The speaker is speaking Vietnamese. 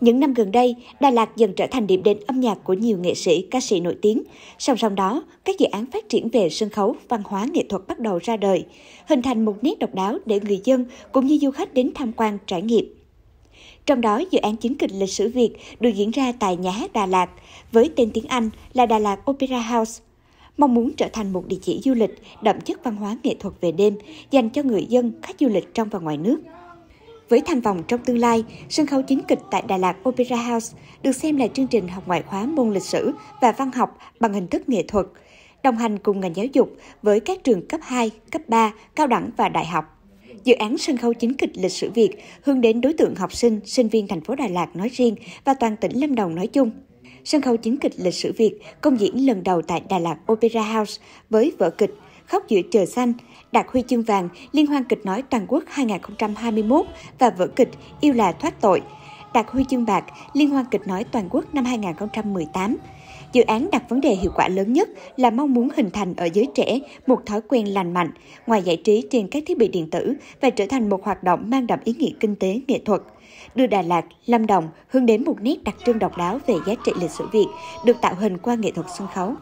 Những năm gần đây, Đà Lạt dần trở thành điểm đến âm nhạc của nhiều nghệ sĩ, ca sĩ nổi tiếng. Song song đó, các dự án phát triển về sân khấu, văn hóa nghệ thuật bắt đầu ra đời, hình thành một nét độc đáo để người dân cũng như du khách đến tham quan trải nghiệm. Trong đó, dự án chính kịch lịch sử Việt được diễn ra tại Nhà hát Đà Lạt với tên tiếng Anh là Đà Lạt Opera House. Mong muốn trở thành một địa chỉ du lịch đậm chất văn hóa nghệ thuật về đêm dành cho người dân, khách du lịch trong và ngoài nước. Với tham vọng trong tương lai, sân khấu chính kịch tại Đà Lạt Opera House được xem là chương trình học ngoại khóa môn lịch sử và văn học bằng hình thức nghệ thuật, đồng hành cùng ngành giáo dục với các trường cấp 2, cấp 3, cao đẳng và đại học. Dự án sân khấu chính kịch lịch sử Việt hướng đến đối tượng học sinh, sinh viên thành phố Đà Lạt nói riêng và toàn tỉnh Lâm Đồng nói chung. Sân khấu chính kịch lịch sử Việt công diễn lần đầu tại Đà Lạt Opera House với vở kịch Khóc giữa trời xanh, đạt huy chương vàng Liên hoan kịch nói toàn quốc 2021 và vở kịch Yêu là thoát tội, đạt huy chương bạc Liên hoan kịch nói toàn quốc năm 2018. Dự án đặt vấn đề hiệu quả lớn nhất là mong muốn hình thành ở giới trẻ một thói quen lành mạnh, ngoài giải trí trên các thiết bị điện tử và trở thành một hoạt động mang đậm ý nghĩa kinh tế, nghệ thuật. Đưa Đà Lạt, Lâm Đồng hướng đến một nét đặc trưng độc đáo về giá trị lịch sử Việt, được tạo hình qua nghệ thuật sân khấu.